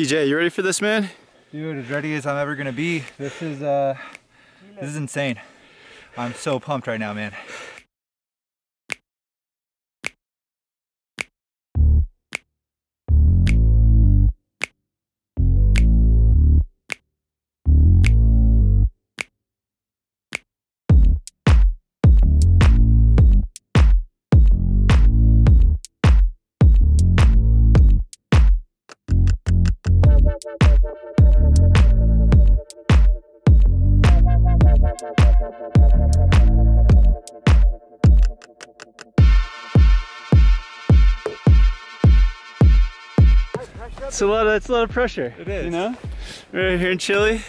TJ, you ready for this, man? Dude, as ready as I'm ever gonna be. This is, uh, this is insane. I'm so pumped right now, man. It's a lot of, it's a lot of pressure. It is. You know? Right here in Chile.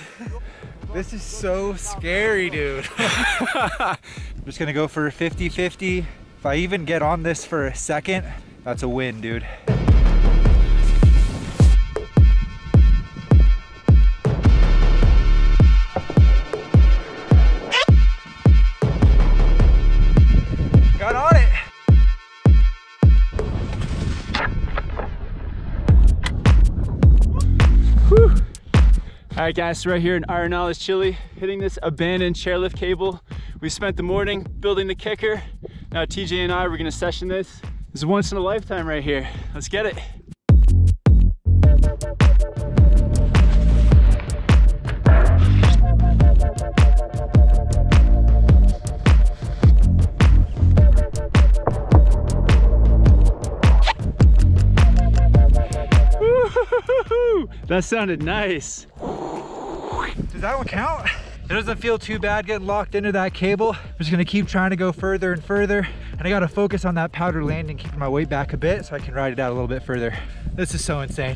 This is so scary, dude. I'm just gonna go for 50-50. If I even get on this for a second, that's a win, dude. All right guys, so right here in Arenales, Chile, hitting this abandoned chairlift cable. We spent the morning building the kicker. Now TJ and I, we're gonna session this. This is once in a lifetime right here. Let's get it. That sounded nice. Does that one count? It doesn't feel too bad getting locked into that cable. I'm just gonna keep trying to go further and further. And I gotta focus on that powder landing, keeping my weight back a bit so I can ride it out a little bit further. This is so insane.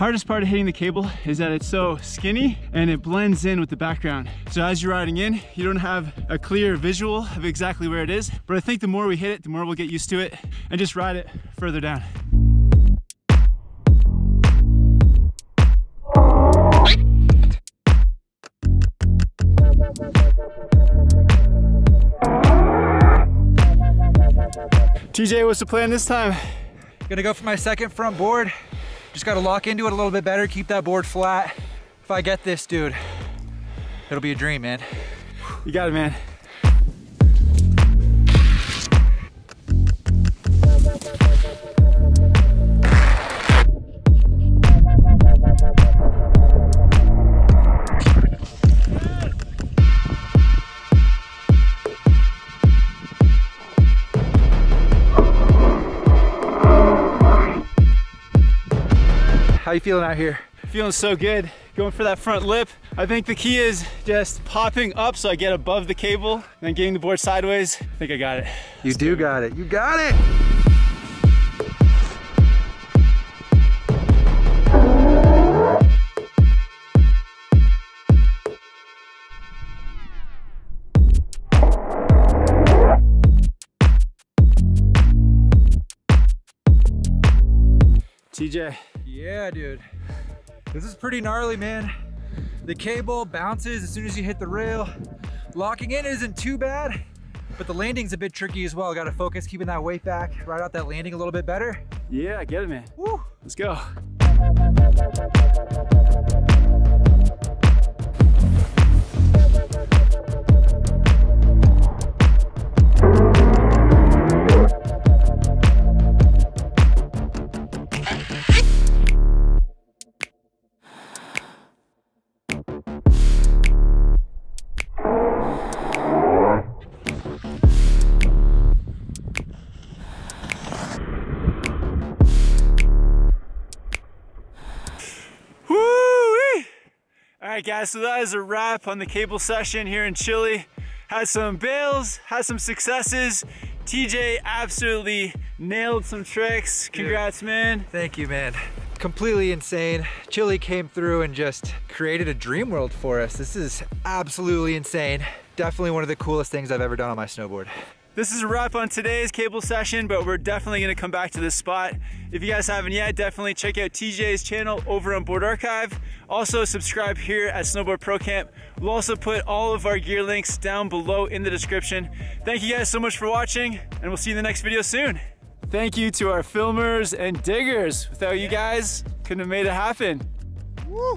Hardest part of hitting the cable is that it's so skinny and it blends in with the background. So as you're riding in, you don't have a clear visual of exactly where it is, but I think the more we hit it, the more we'll get used to it and just ride it further down. TJ, what's the plan this time? Gonna go for my second front board. Just gotta lock into it a little bit better, keep that board flat. If I get this, dude, it'll be a dream, man. You got it, man. How you feeling out here? Feeling so good. Going for that front lip. I think the key is just popping up so I get above the cable, then getting the board sideways. I think I got it. You do got it. You got it. TJ, Yeah, dude. This is pretty gnarly, man. The cable bounces as soon as you hit the rail. Locking in isn't too bad, but the landing's a bit tricky as well. Gotta focus, keeping that weight back, ride out that landing a little bit better. yeah, I get it, man. Woo. Let's go. Right, guys, so that is a wrap on the cable session here in Chile. Had some bails, had some successes. TJ absolutely nailed some tricks. Congrats, man. Thank you, man. Completely insane. Chile came through and just created a dream world for us. This is absolutely insane. Definitely one of the coolest things I've ever done on my snowboard. This is a wrap on today's cable session, but we're definitely gonna come back to this spot. If you guys haven't yet, definitely check out TJ's channel over on Board Archive. Also subscribe here at Snowboard Pro Camp. We'll also put all of our gear links down below in the description. Thank you guys so much for watching, and we'll see you in the next video soon. Thank you to our filmers and diggers. Without you guys, couldn't have made it happen. Woo!